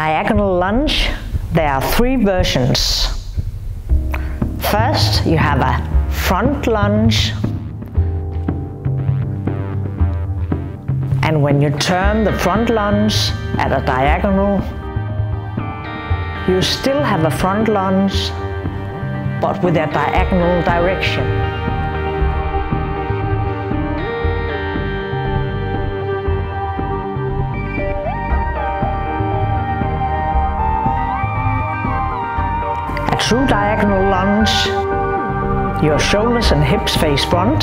diagonal lunge, there are three versions. First, you have a front lunge. And when you turn the front lunge at a diagonal, you still have a front lunge, but with a diagonal direction. True diagonal lunge, your shoulders and hips face front,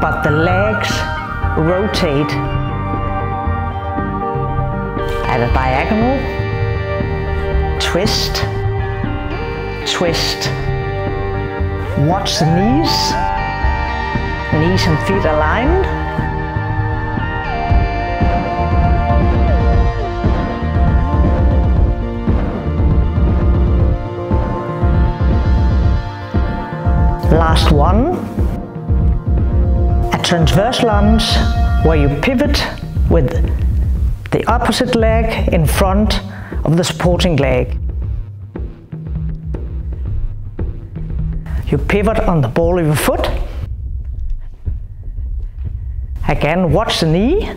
but the legs rotate at a diagonal, twist, twist. Watch the knees, knees and feet aligned. Last one, a transverse lunge where you pivot with the opposite leg in front of the supporting leg. You pivot on the ball of your foot. Again, watch the knee